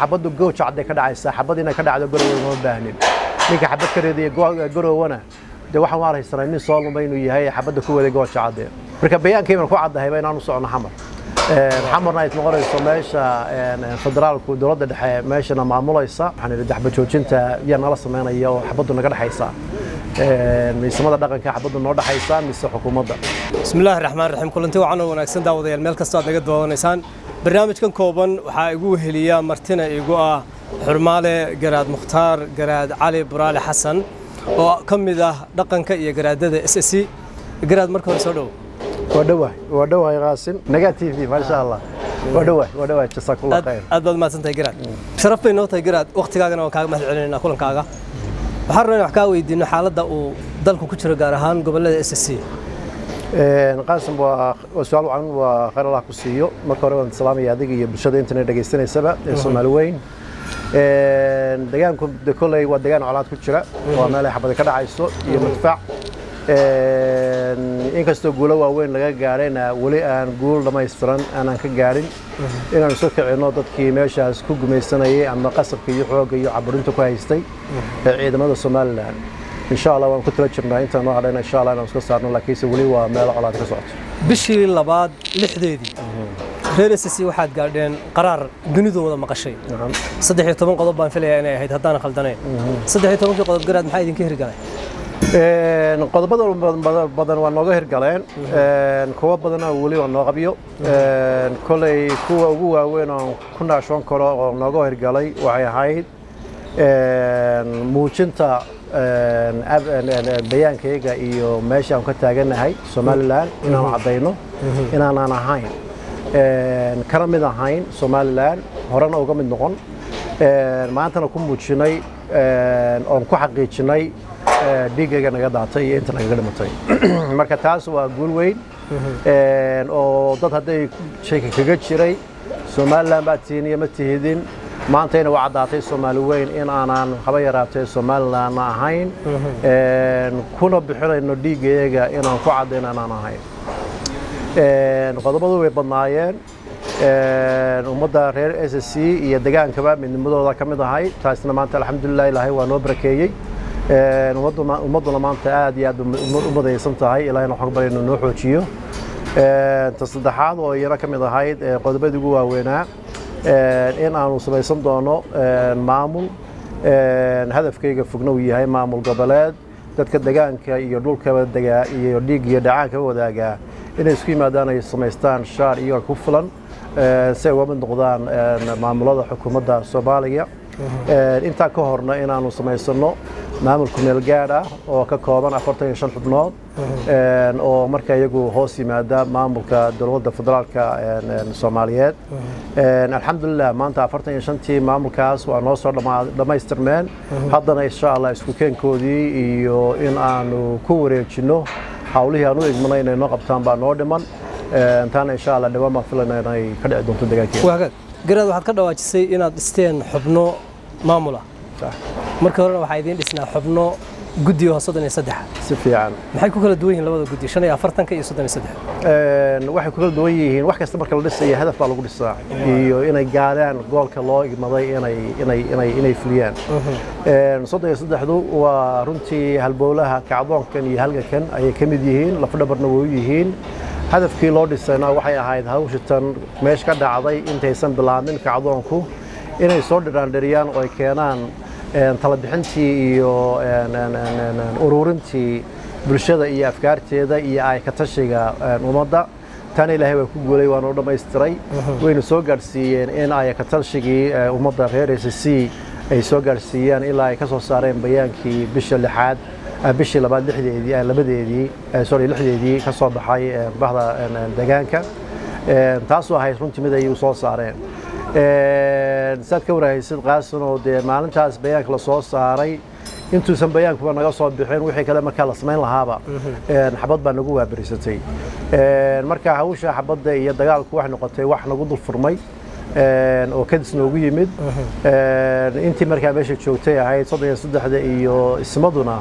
xabaddu gooja cadday ka dhacaysaa xabad inay ka dhacdo garowe uma baahnin. Ninka xabad ka reedaya garowana dee waxaan waan haysanay nin soo lumay inuu yahay xabadda ku waday gooja cadde marka bayaankayban ku caddahayba inaanu socono xamar. Xamarna ay noqonayso meesha federaalku dowladda dhexe meeshana maamulaysa waxaan idhi daxba joojinta yaa nala samaynaya oo xabaddu naga dhexaysa. Miisamada dhaqanka xabaddu noo dhexaysa mise xukuumadda? Bismillaahi raxmaan raxiim kulanti wacan oo wanaagsan daawadayaal meel kastoo aad naga daawanaysaan barnaamijkan kooban waxaa igu weheliya martina igu ah xurmaale garaad mukhtaar garaad cali buraale xasan oo ka mid ah dhaqanka iyo garaadada s s garaad marka hore soo dhowo waa dhawahay waa dhawahay qaasim. Nagaa t v maasha allah waa dhawahay waa dhawahay jasaakullah khayr. aad baad mahadsantahay garaad. Sharaf bay noo tahay garaad. Wakhtigaagana waan kaaga mahad celinaynaa kulankaaga waxaan rabnaa wax kaa weydiino xaaladda uu dalku ku jiro gaar ahaan gobollada s s qaasim waa su'aal wacan waa khayr allah ku siiyo. Marka hore waan salaamaya adiga iyo bulshada intana dhegaystanaysaba ee soomaali weyn. Degaanku de kolley waa degaan colaad ku jira. Waa meel ay xabadi ka dhacayso iyo madfac inkastoo guulo waaweyn laga gaadhayna weli aan guul dhammaystiran aanan ka gaadhin inaanu soo kicinno dadkii meeshaas ku gumaysanayay ama qasabka iyo xoogga iyo caburinta ku haystay ee ciidamada somalilan insha allah waan ku tala jirnaa. Intaan noo hadhayna insha allah inaan iska saarno laakiinse weli waa meelo colaad ka socoto bishii labaad lixdeedii reer s c waxaad gaadheen qaraar dunidu wada maqashay saddex iyo toban qodob baan filayaa inay ahayd haddaanan khaldanayn. Saddex iyo tobankii qodob garaad maxaa idinka hirgalay? Qodobada badan waa nooga hirgaleen. Kuwo badana weli waa noo qabyo koley kuwa ugu waaweyn oo ku naashoon karo oo nooga hirgalay waxay ahayd muujinta bayaankayga iyo meesha aan ka taaganahay somalilan inaan caddayno inaanaan ahayn. Kana mid ahayn somalilan horena uga mid noqon. Maantana ku muujinay oon ku xaqiijinay dhiiggayga naga daatay iyo inta nagaga dhimatay. Marka taas waa guul weyn. Oo dad hadday shayka kaga jiray somalilan baad tihiin iyo ma tihidin maantayna waa caddaatay soomaali weyn in aanaan haba yaraatee somalilanna ahayn. Kuna bixinayno dhiiggayaga inaan ku caddayn inaan ahayn. Qodobadu way badnaayeen. Ummadda reer s c iyo degaankaba midnimadooda ka mid ahay. Taasna maanta alxamdulilah ilaahay waa noo barakeeyey. Ummadduna maanta aad iyo aad u madaysan tahay. Ilahayna waxaan bari inuu noo xoojiyo. Ta saddexaad oo iyana ka mid ahayd qodobadii ugu waaweynaa in aanu samaysan doono maamul hadafkayga fogna uu yahay maamul goboleed dadka degaanka iyo dhulkaba degaa iyo dhiig iyo dhacaankaba wadaagaa inay isku yimaadaan ay samaystaan shaar iyaga ku filan si ay uga mid noqdaan maamulada xukuumadda soomaaliya. Intaa ka horna inaanu samaysano maamul kumeel gaadh ah oo ka kooban afartan iyo shan xubnood. Oo marka iyagu hoos yimaada maamulka dowladda federaalka soomaaliyeed. Alxamdulilah maanta afartan iyo shantii maamulkaas waa noo soo dhammaystirmeen. Haddana insha allah isku keenkoodii iyo in aanu ku wareejinno hawlihii aan u igmanay inay noo qabtaan baa noo dhiman. Taana insha allah dhawaan baan filayna inay ka dhici doonto deegaankeeda garaad waxaad ka dhawaajisay inaad dhisteen xubno maamula markii horena waxaa idiin dhisnaa xubno guddiga soddon iyo saddex. Si fiican. Maxay ku kala duwan yihiin labada guddi? Shan iyo afartanka iyo soddon iyo saddex. Waxay ku kala duwan yihiin. Wax kasta marka la dhisaya hadaf baa lagu dhisaa. Iyo inay gaadhaan goolka loo igmaday inay inay inay inay fuliyaan. Soddon iyo saddexdu waa runtii halbowlaha kacdoonkan iyo halgankan ayay ka mid yihiin lafdhabarna way u yihiin. Hadafkii loo dhisayna waxay ahayd hawshitan meesha ka dhacday intaysan bilaabin kacdoonku. Inay soo dhiraandhiriyaan oo ay keenaan talabixintii iyo ururintii bulshada iyo afkaarteeda iyo ay ka tashiga ummadda. Taana ilaahay waa ku guulay waanoo dhammaystiray waynu soo gaadhsiiyeen in ay ka tashigii ummadda reer s c ay soo gaadhsiiyaan ilaa ay ka soo saareen bayaankii bisha lixaad bishii labaad lixdeedii labadeedii sorry lixdeedii ka soo baxay bahda degaanka taasoo ahayd runtii mid ay u soo saareen saad ka warahaysid qaasanoo dee maalintaas bayaanka la soo saaray intuusan bayaankuba naga soo bixin wixii kale markaa la samayn lahaaba. Xabad baa nagu waaberisatay marka hawsha xabadda iyo dagaalku waxay noqotay wax nagu dul furmay oo kadis noogu yimid. Intii markaa meesha joogtay ahayd soddon iyo saddexda iyo ismaduna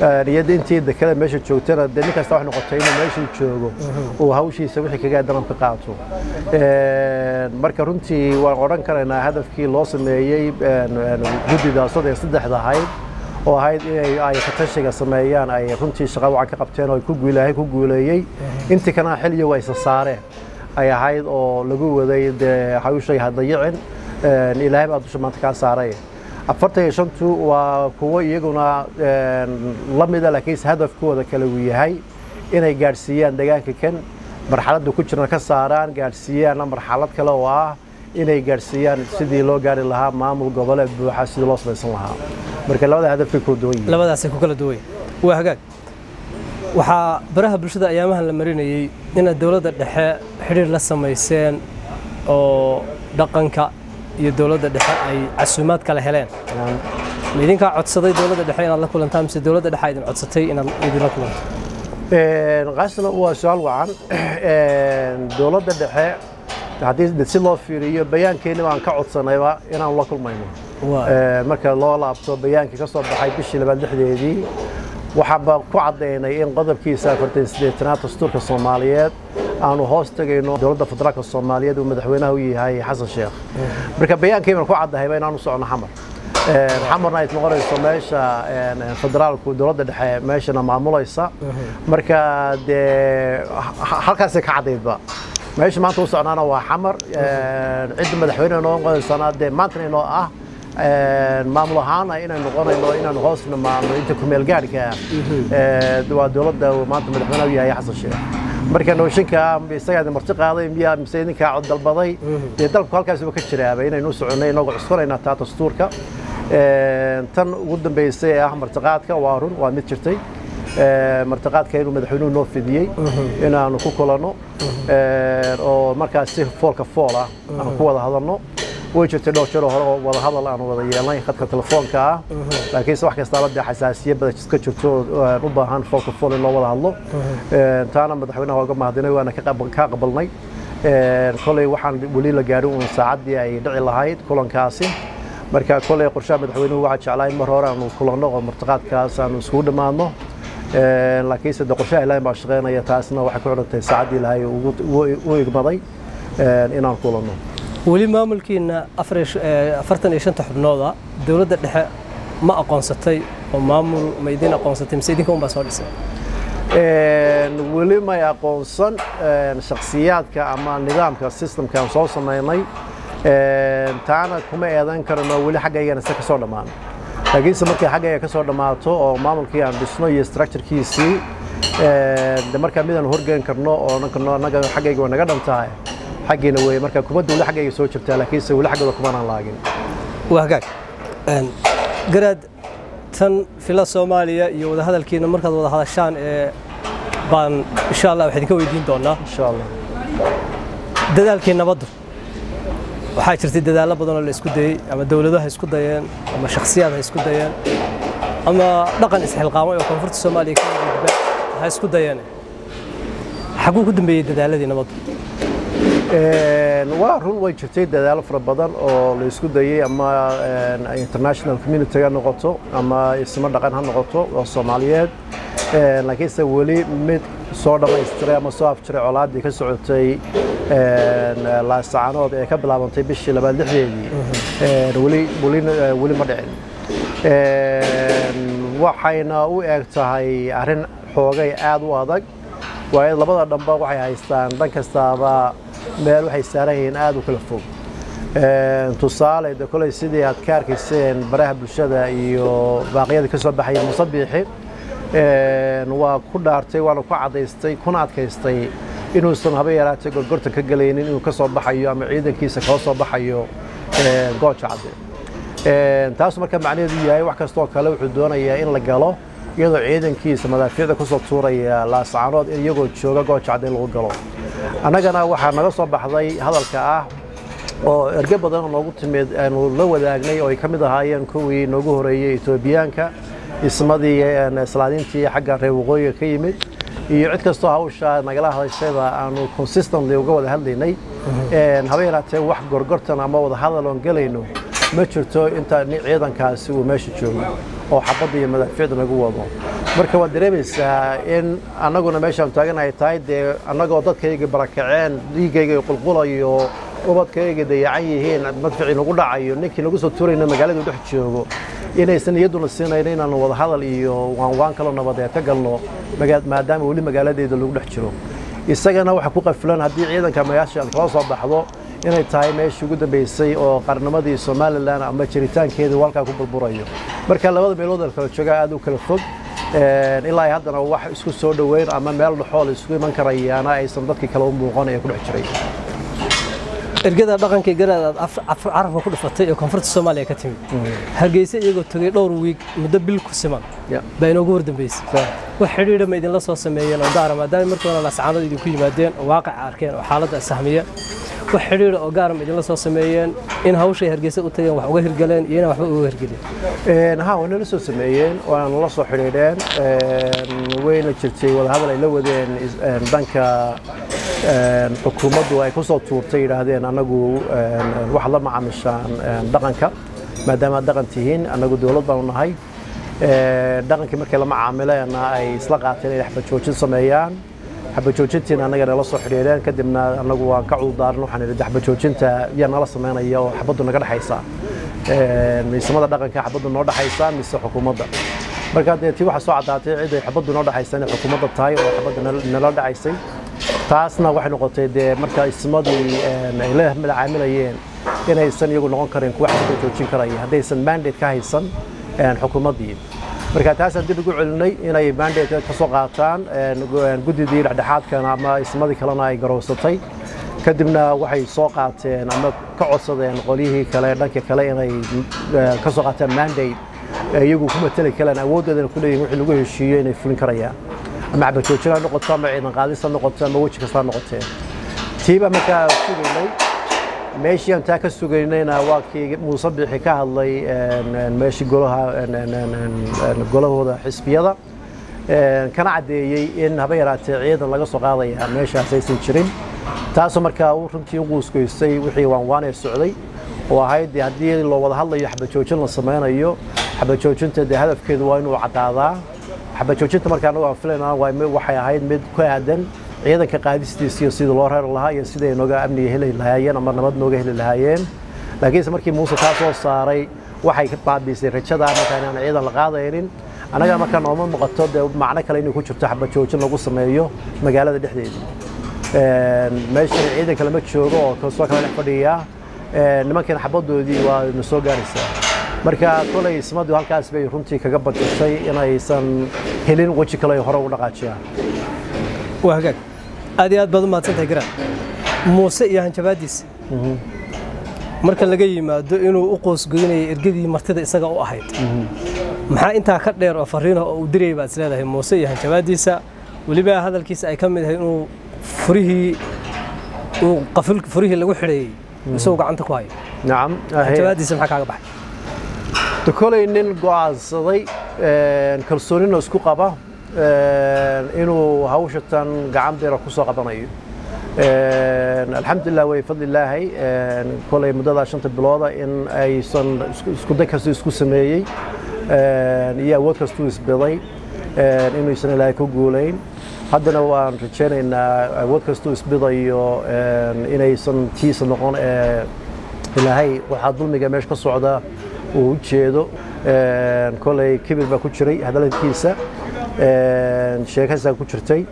niyadda intii kale meesha joogtana dee nin kasta waxay noqotay inuu meeshuu joogo uu hawshiisa wixii kaga danan ka qaato marka runtii waan odhan karaynaa hadafkii loo sameeyey guddida soddon iyo saddexda ahayd oo ahayd inay ay katashiga sameeyaan ay runtii shaqa wacan ka qabteen oo ku guulaahay ku guuleeyey intii kalena xilliyo waa isa saareen ay ahayd oo lagu waday dee hawshay hadayicin ilaahay baa dusha maanta kaa saaray afartan iyo shantu waa kuwo iyaguna la mida laakiinse hadafkooda kale uu yahay inay gaadhsiiyaan deegaanka kan. Marxaladda ku jirna ka saaraan gaadhsiiyaanna marxalad kale oo ah inay gaadhsiiyaan sidii loo gaari lahaa maamul goboleed buuxa sidii loo samaysan lahaa. Marka labada hadafkay kala duwan yihiin. Labadaasay ku kala duwan. Yihiin waa hagaag. Waxaa baraha bulshada ayaamahan la marinayey inaad dowladda dhexe xidhiir la samayseen oo dhaqanka iyo dowladda dhexe ay casuumaad kala heleen. Ma idinkaa codsaday dowladda dhexe inaad la kulantaan mise dowladda dhexe idin codsatay inaad idinla kulanto qaasna waa su'aal wacan. Dowladda dhexe haddii si loo fiiriyo bayaankeenni baan ka codsanayba inaan la kulmayno. Marka loo laabto bayaankii ka soo baxay bishii labaad lixdeedii waxaanba ku caddaynay in qodobkiisa afartan sideetanaad dastuurka soomaaliyeed aanu hoos tegayno dowladda federaalka soomaaliyeed uu madaxweynaha u yahay xasan sheekh. Marka bayaankii baan ku caddahayba inaanu socono xamar. Xamarna ay noqonayso meesha federaalku dowladda dhexe meeshana maamulaysa marka dee halkaasay ka caddaydba. Meesha maanta u socnaana waa xamar. Cidda madaxweyne noo noqonaysana dee maantana inoo ah. Maamul ahaana inay noqonayno inaan hoos nimaano inta kumeel gaadhka waa dowladda maanta madaxweynaha u yahay xasan sheekh marka nooshinka isagaa marti qaaday miya mise idinkaa cod dalbaday dee dalku halkaasiba ka jiraaba inaynu soconay inagoo cuskanayna taa dastuurka. Tan ugu dambeysay ee ah martiqaadka waa run waa mid jirtay. Martiqaadka inuu madaxweynuhu noo fidiyey inaanu ku kulanno oo markaas si foolka fool ah aan ku wada hadalno way jirtay dhowr jeer hore oo wada hadal aan wada yeelnay khadka telefoonka ah. Laakiinse wax kastaaba dee xasaasiye badan ka jirto u baahan foolka fool in loo wada hadlo. Taana madaxweynaha uga mahadinay waana ka qabalnay. Koley waxaan weli la gaadhin uun saacaddii ay dhici lahayd kulankaasi. Marka koley qorshaha madaxweynuhu waxaa jeclaa in mar hore aanu kulanno oo martiqaadkaas aanu iskugu dhammaadno laakiinse de qorshaha ilaahay baa shaqeynaya taasna waxay ku xidhantahay saacaddii ilaahay u igmaday inaan kulanno weli maamulkiina afartan iyo shanta xubnooda dowladda dhexe ma aqoonsatay oo maamul ma idin aqoonsatay mise idinka unbaa soo dhisay? Weli may aqoonsan shakhsiyaadka ama nidaamka systemkaan soo samaynay taana kuma eedan karano weli xaggaygana se ka dhammaan. Laakiinse markay xaggayga ka soo dhammaato oo maamulkii aan dhisno iyo structurekiisii de markaa midaan horgeyn karno oo annaga xaggayga way naga dhan tahay xaggiina weeye. Marka kumadda weli xaggayga soo jirtaa laakiinse weli xaggooda kumanaan laagin. Waa hagaag garaad tan fila soomaaliya iyo wadahadalkiina markaad wada hadashaan ee baan insha allah wax idinka weydiin doonaa. Insha allah. Dadaalkii nabaddu. Waxaa jirtay dadaallo badan oo la isku dayey ama dowlado ha isku dayeen ama shakhsiyaad ha isku dayeen ama dhaqan isxilqaamay oo koonfurta soomaaliya ka gudba ha isku dayeen. Xaguu ku dambeeyey dadaaladii nabaddu waa run way jirtay dadaalo fara badan oo la isku dayey ama international community ha noqoto ama ismo dhaqan ha noqoto oo soomaaliyeed. Laakiinse weli mid soo dhammaystiray ama soo afjiray colaaddii ka socotay laasacanood ee ka bilaabantay bishii labaad lixdeedii weli ma dhicin. Waxayna u eg tahay arrin xoogay aad u adag. Waayo labada dhamba waxay haystaan. Dhan kastaaba meel waxay saaran yihiin aad u kala fog. Tusaale de koley sidii aad ka arkayseen baraha bulshada iyo baaqyadii ka soo baxaya musabiixi waa ku dhaartay waana ku caddaystay kuna adkaystay inuusan haba yaraatay gorgortan ka gelaynin inuu ka soo baxayo ama ciidankiisa kala soo baxayo gooja cadde taas marka macnaheedu yahay wax kastoo kale wuxuu doonayaa in la galo iyadoo ciidankiisa madaafiicda ku soo tuuraya laasacanood in iyagoo jooga gooja cadde in lagu galo. Annagana waxaa naga soo baxday hadalka ah oo erge badan oo noogu timid aanu la wadaagnay oo ay ka mid ahaayeen kuwii noogu horeeyey etoobiyaanka ismadii islaadiintii xagga reer waqooyiga ka yimid. Iyo cid kastoo hawsha nagala hadashayba aanu consistently uga wada hadlaynay. Haba yaraatee wax gorgortan ama wada hadal oon gelayno ma jirto inta ciidankaasi uu meesha joogo oo xabadda iyo madaafiicda nagu wado. Marka waad dareemaysaa in annaguna meeshaan taagan ay tahay dee annagoo dadkayga barakaceen dhiiggayga qulqulayo ubadkayga dayacan yihiin madficii nagu dhacayo ninkii nagu soo turayna magaaladu dhex joogo inaysan iyaduna siinayn inaanu wada hadal iyo waanwaan kalo nabadeed ka galno maadaama weli magaaladeeda lagu dhex jiro. Isagana waxa ku qafilan haddii ciidanka magaasha kala soo baxdo inay tahay meeshii ugu dambeysay oo qarnimadii somalilan ama jiritaankeedu halkaa ku burburayo marka labada meelood ee kala jooga aad u kala fog ilaa haddana wax isku soo dhoweyn ama meel dhexool isku iman karayaana aysan dadkii kale u muuqan ee ku dhex jiray. Ergada dhaqanka garaad aad carabka ku dhifatay ee koonfurta soomaaliya ka timid. Hargeysa iyagoo tegey dhowr wiig muddo bil ku siman. Baa inoogu wardambeysay. Wax xidhiidha ma idinla soo sameeyeen oo gaara maadaama markii hore lascaanood idinku yimaadeen oo waaqica arkeen oo xaaladda sahmiya wax xidhiidha oo gaara ma idinla soo sameeyeen in hawshay hargeysa u tageen wax uga hirgaleen iyo inaan waxba uga hirgelin? Ha way nala soo sameeyeen waana nala soo xidhiidheen wayna jirtay wadahadal ay la wadeen dhanka xukuumaddu ay ku soo tuurtay yidhaahdeen annagu wax la macaamishaan dhaqanka maadaama ad dhaqan tihiin annagu dowlad baanu nahay. Dhaqankii markay la macaamileenna ay isla qaateen inay xabajoojin sameeyaan xabajoojintiina annaga nala soo xidhiidheen kadibna annagu waan ka culdaaran waxaan idhi xabajoojinta yaa nala samaynaya oo xabaddu naga dhexaysa. Miisamada dhaqanka xabaddu noo dhexaysa mise xukuumadda. Marka dee tii waxaa soo caddaatay cid ay xabaddu noo dhexaysa inay xukuumadda tahay oo xabadda nala dhacaysay taasna waxay noqotay dee marka ismadii ay la macaamilayeen inaysan iyagu noqon karin kuwa xabadda joojin karaya haddaysan mandate ka haysan xukuumaddii marka taasaan dib ugu celinay inay mandate ka soo qaataan guddidii dhexdhexaadkana ama ismadii kalena ay garowsatay kadibna waxay soo qaateen ama ka codsadeen qolyihii kale dhanka kale inay ka soo qaataan mandate iyagu ku mateli karaan awooddoodana ku leeyihiin wixii lagu heshiiyo inay fulin karayaan. Ama cabajoojin ha noqoto ama ciidan qaadis ha noqoto ama weji kasta ha noqotee tiiba markaa sugaynay meeshii aan taa ka sugaynayna waa kii muuse bixi ka hadlay meeshii golahooda xisbiyada. Kana caddeeyey in haba yaraatee ciidan laga soo qaadaya meeshaas aysan jirin. Taasoo markaa runtii u quuskoysay wixii waanwaan ee socday. Oo ahayd haddii loo wada hadlayo xabajoojin la samaynayo xabajoojinta dee hadafkeedu waa inuu caddaadaa. Xabajoojinta markaa anagu aan filayna waxay ahayd mid ku aadan ciidanka qaadistiisa iyo sidii loo reeri lahaa iyo sidii ay nooga amniga heli lahaayeen ama nabad nooga heli lahaayeen. Laakiinse markii muuse taa soo saaray waxay baabiisay rajada markaa inaan ciidan la qaadaynin. Annaga markaa nooma muuqato dee macno kale inay ku jirto xabajoojin lagu sameeyo magaalada dhexdeeda. Meeshan ciidanka lama joogo oo ka soo kala dhex fadhiya nimankan xabadoodii waa na soo gaaraysaa. Marka kolay ismadu halkaas bay runtii kaga badishay inaysan helin weji kale hore ugu dhaqaajiyaan. Waa hagaag aad iyo aad baad u mahadsantahay garaan. Muuse iyo hanjabaadiisa marka laga yimaado inuu u qoosgoynayay ergadii martida isaga u ahayd. Maxaa intaa ka dheer oo fariinah oo uu dirayay baad isleedahay muuse iyo hanjabaadiisa weliba hadalkiisa ay ka mid ahay inuu furihii uu qafil furihii lagu xidheeyey isagoo gacanta ku hayo. Nacam hanjabaadiisa maxaa kaaga baxay? Kolay nin go'aansaday kalsoonina isku qaba inuu hawshatan gacan bira ku soo qabanayo alxamdulilah way fadlilaahay kolay muddadaa shanta bilooda in aysan isku day kastu isku sameeyey iyo awood kastuu isbiday inuusan ilaahay ku guulayn haddana waan rajaynaynaa awood kastuu isbidayo inaysan tiisa noqon ilaahay waxaa dulmiga meesha ka socda uu u jeedo kolay kibir baa ku jiray hadalkiisa sheekaysaa ku jirtay.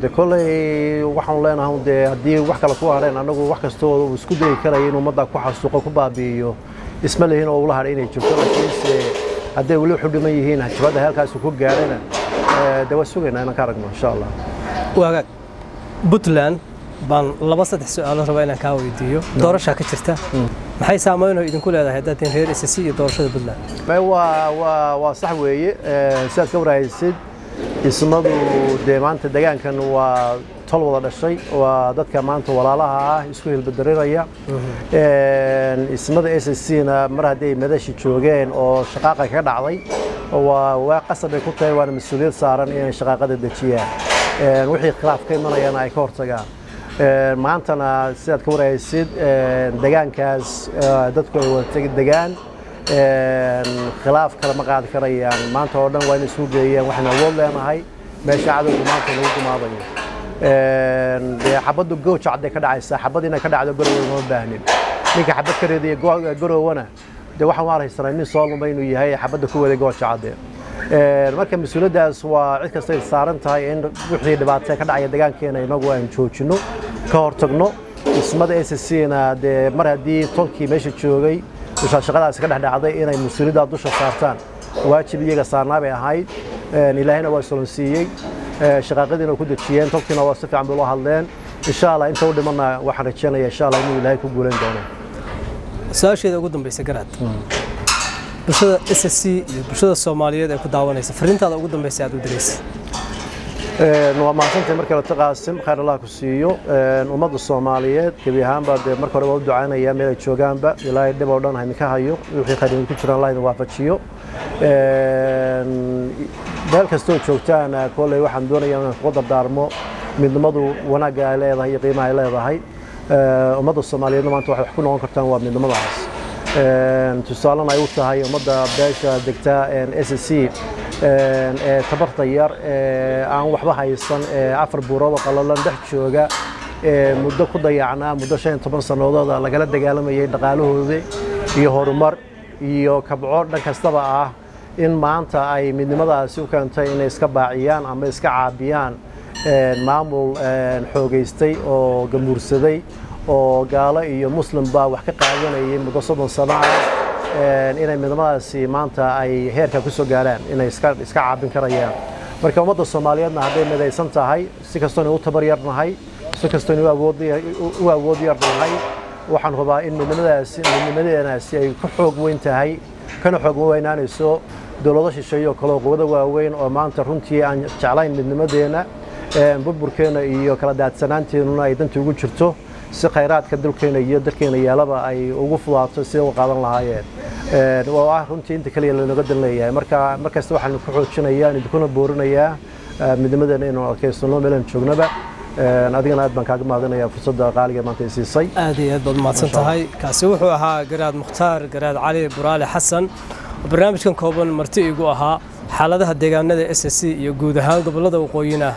De koley waxaan leenahay de haddii wax kale ku hareen annagu wax kastoo uu isku dayi karaya in ummadda ku xasuuqo ku baabi'iyo isma lihin oo ula hadhay inay jirto laakiinse hadday weli wuxu dhiman yihiin hajabadda halkaas ku gaarana de waa sugaynaa inaan ka aragno insha allah. Waagaag puntland baan laba saddex su'aalo rabaa inaan kaa weydiiyo. Doorashaa ka jirta. Maxay saamaynoo idinku leedahay haddaad tihin reer SSC iyo doorashada puntland? Waa sax weeye. Sidaad ka warhaysid ismadu dee maanta degaankan waa tol wada dhashay. Waa dadka maanta walaalaha ah isku hilbadarinaya ismada s s c na mar hadday madashi joogeen oo shaqaaqa ka dhacday waa qasab ay ku tahay waana mas'uuliyad saaran inay shaqaaqada dejiyaan. Wixii khilaaf ka imanayana ay ka hortagaan maantana sidaad ka waraysid degaankaas dadku ay wada degaan. Khilaaf kale ma qaadi karayaan. Maanta oo dhan waa inay suu geeyeen waxaan awood leenahay. Meesha cadowga maanta lagu gumaadayo. Dee xabaddu gooja cadday ka dhacaysaa. Xabad inay ka dhacdo garowe uma baahnin. Ninka xabad ka reedaya garowana dee waxaan u arhaysanaa nin soo lumay inuu yahay xabadda ku waday gooja cadde marka mas'uuliyaddaas waa cid kastay saaran tahay in wixii dhibaatee ka dhacaya degaankeena inagu aan joojinno ka hortagno. Dhismada s c na dee mar haddii tolkii meesha joogay shaqadaasi ka dhex dhacday inay mas'uuliyaddaa dusha saartaan. Waajib iyaga saarnaa bay ahayd. Ilaahayna waa solonsiiyey shaqaaqadiina ku dejiyeen. Tolkiina waa si fiican bay ula hadleen. Insha allah inta u dhimanna waxaan rajeynaya insha allah inuu ilaahay ku guulayn doono. Su'aasheeda ugu dambaysa garaad bulshada s c iyo bulshada soomaaliyeed ee ku daawanaysa. Fariintaada ugu dambaysa aad u diraysa waa mahadsantahay marka la taqaasim khayr allah ku siiyo. Ummadda soomaaliyeed gebi ahaanba dee marka hore waa u ducaynaya meel ay joogaanba. Ilaahay dhib oo dhan ha idinka hayo. Wixii khayr idinku jiraan allah idin waafajiyo meel kastoo joogtaan kolley waxaan doonayaa inaan kuga dardaarmo. Midnimadu wanaagga ay leedahay iyo qiimaha ay leedahay. Ummadda soomaaliyeedna maanta waxay wax ku noqon kartaan waa midnimadaas tusaalena ay u tahay ummadda beesha degta s c ee tabarta yar ee aan waxba haysan ee afar buurood oo qalalan dhex jooga ee muddo ku dayacnaa muddo shan iyo toban sannadooda lagala dagaalamayay dhaqaalahooda iyo horumar iyo kabco dhan kastaba ah in maanta ay midnimadaasi u keentay inay iska baaciyaan ama iska caabiyaan maamul xoogaystay oo gamuursaday oo gaalo iyo muslimba wax ka qaadanayay muddo soddon sano. Ah inay midnimadaasi maanta ay heerka ku soo gaaraan inay iska caabin karayaan. Marka ummadda soomaaliyeedna hadday midaysan tahay si kastoona u tabar yarnahay si kastoona u awood yarnahay waxaan hubaa in midnimadaasi midnimadeenaasi ay ku xoog weyn tahay kana xoog weynaanayso dowlado shisheeye oo kale oo quwada waaweyn oo maanta runtii aan jeclayn midnimadeenna burburkeena iyo kala daadsanaanteennuna ay danta ugu jirto si khayraadka dalkeena iyo dalkeena yaalaba ay ugu fudaato sida u qaadan lahaayeen. Oo ah runtii inta kaliya lanoga dan leeyahay. Marka markasta waxaan ku xoojinayaa idinkuna boorinayaa midnimadeena inuu adkaysano meelaan joognaba. Adigana aad baan kaaga mahadinayaa fursadda qaaliga maanta ay siisay. Aad iyo aad baad mahadsan tahay. Kaasi wuxuu ahaa garaad mukhtaar garaad cali buraale xasan barnaamijkan kooban marti igu ahaa xaaladaha deegaanada s c iyo guud ahaan gobollada waqooyina.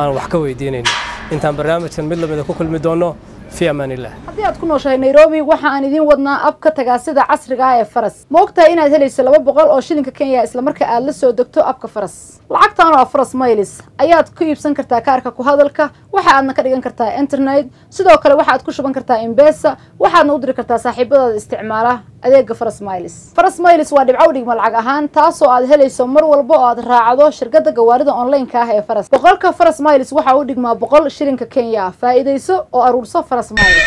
Aan wax ka weydiinayno. Intaan barnaamijkan mid lamida ku kulmi doonno fi amaan haddii aad ku nooshahay nairobi waxa aan idiin wadnaa ab ka tagaa sida casriga ah ee faras. Ma moogtahay inaad helayso laba boqol oo shilinka kenya islamarka aad la soo degto abka faras. Lacagtaanoo ah faras maylis ayaad ku iibsan kartaa kaarka ku hadalka waxa aadna ka dhigan kartaa internet sidoo kale waxaad ku shuban kartaa imbesa waxaadna u diri kartaa saaxiibadaada isticmaala adeega faras maylis faras maylis waa dhibco dhigma lacag ahaan taasoo aad helayso mar walba oo aad raacdo shirkada gawaarida online-ka ah ee faras boqolka faras maylis waxa u dhigmaa boqol shilinka kenya. Faa'iidayso oo aruurso faras maylis